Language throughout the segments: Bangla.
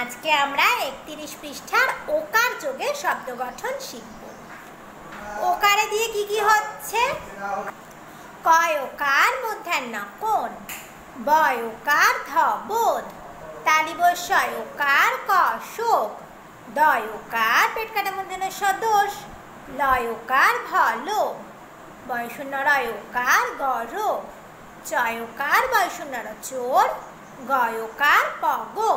আজকে আমরা একত্রিশ পৃষ্ঠার ওকার যোগে শব্দ গঠন শিখব। ওকারে দিয়ে কি কি হচ্ছে? কয় ওকার মধ্যাহ্ন কোন বয় ওকার ধ বোধ তালিবস্বয় ওকার ক শোক? দয় ওকার পেট কাটা মধ্যাহ্ন সদোষ লয় ওকার ভ লোভ? বয়শূন্য রয় ওকার গ রোগ? চয়কার বয়শূন্যর চোর? গয়কার প গো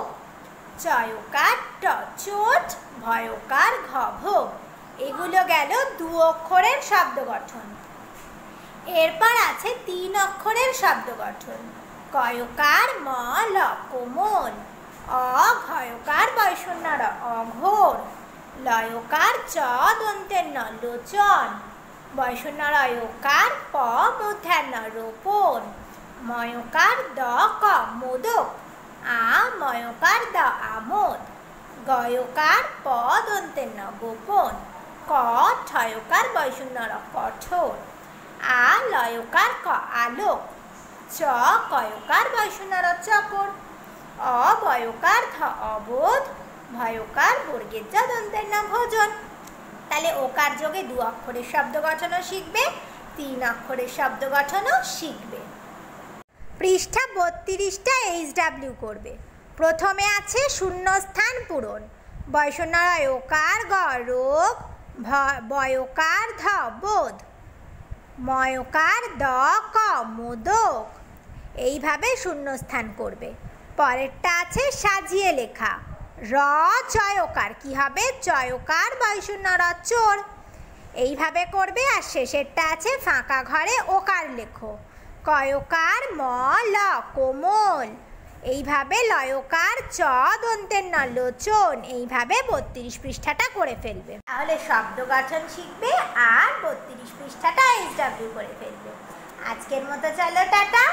চয়কার ট চোট ভয়কার ঘ ভোগ এগুলো গেল দু অক্ষরের শব্দ গঠন। এরপর আছে তিন অক্ষরের শব্দ গঠন। কয়কার ম ল কোমল অ ঘয়কার বয়শূন্যর অঘোর। লয়কার চ, দন্তের ন লোচন বয়সন্নরয়কার প মধ্যাহ্ন রোপণ ময়কার দ, ক, মোদক। আ ময়কার আমোদ। গয়কার প দন্তের ন গোপন ক ঠয়কার বয়সন্নর কঠোর। আ, লয়কার ক, আলোক। চ, কয়কার বয়সন্নর চকর। অবয়কার ধ, অবোধ। ভয়কার বর্গের যা না ভোজন তাহলে ওকার যোগে দু অক্ষরের শব্দ গঠনও শিখবে, তিন অক্ষরের শব্দ গঠনও শিখবে। পৃষ্ঠা বত্রিশটা এইচ ডাব্লিউ করবে। প্রথমে আছে শূন্যস্থান পূরণ। বয়সন্নয় ওকার গ রোগ? বয়কার ধ, বোধ। ময়কার দ, ক, মোদক। এইভাবে শূন্যস্থান করবে। পরেরটা আছে সাজিয়ে লেখা। র, চয়কার। কি হবে? চয়কার বয়শূন্য র চোর। এইভাবে করবে আর শেষেরটা আছে ফাঁকা ঘরে ওকার লেখো। কয়কার ম ল কোমল। এইভাবে লয়কার চ দন্তের ন লোচন এইভাবে বত্রিশ পৃষ্ঠাটা করে ফেলবে। তাহলে শব্দ গঠন শিখবে আর বত্রিশ পৃষ্ঠাটা এইচডাব্লিউ করে ফেলবে। আজকের মতো চলো, টাটা।